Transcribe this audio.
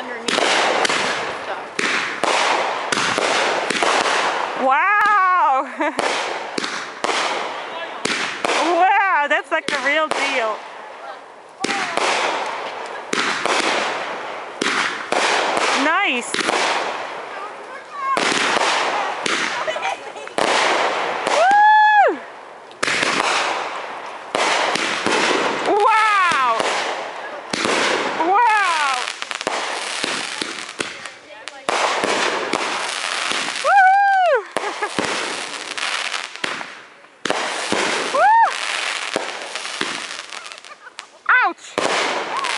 underneath. Wow! wow, that's like the real deal. Nice. much.